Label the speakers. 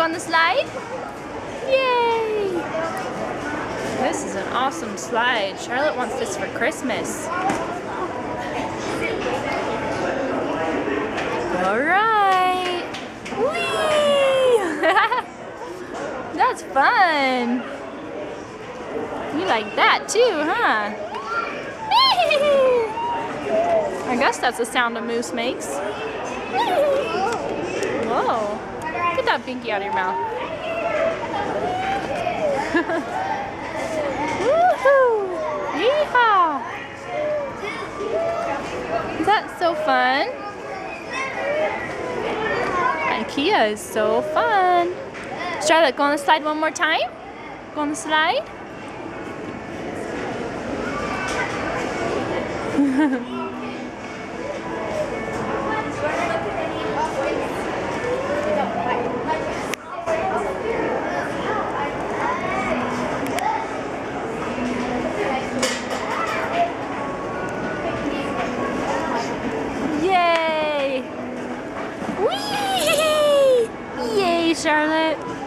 Speaker 1: on the slide? Yay! This is an awesome slide. Charlotte wants this for Christmas. Alright! Whee! That's fun! You like that too, huh? I guess that's the sound a moose makes. That binky out of your mouth. Woohoo! Yeehaw! That's so fun. IKEA is so fun. Charlotte, go on the slide one more time. Go on the slide. Yay! Whee! Yay, Charlotte!